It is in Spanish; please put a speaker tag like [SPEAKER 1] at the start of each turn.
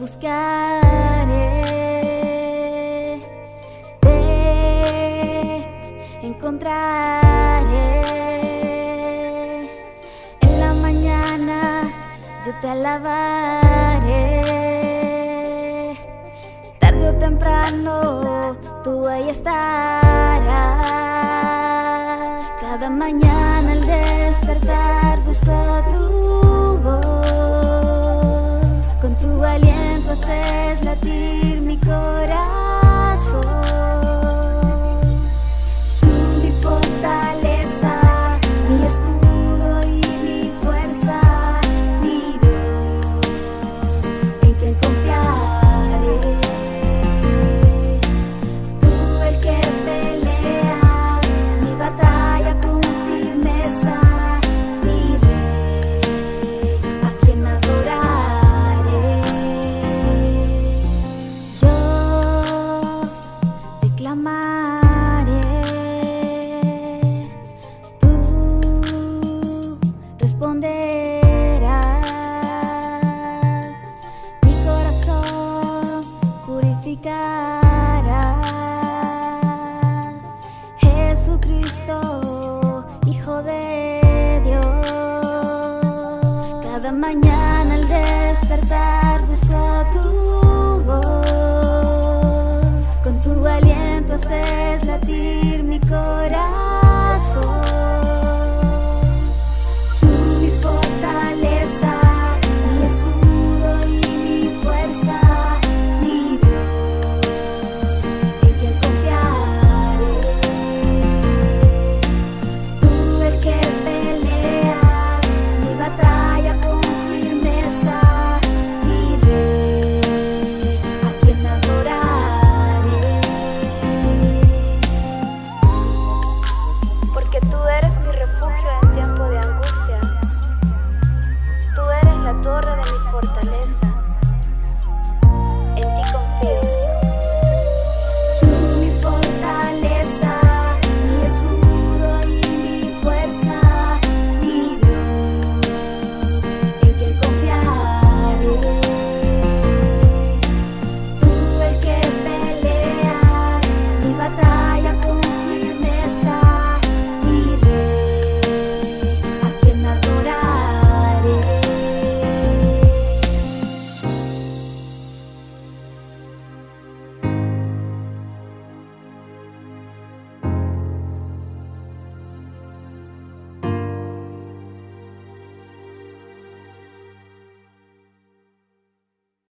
[SPEAKER 1] buscaré, te encontraré. En la mañana yo te alabaré, tarde o temprano tú ahí estarás. Cada mañana al despertar.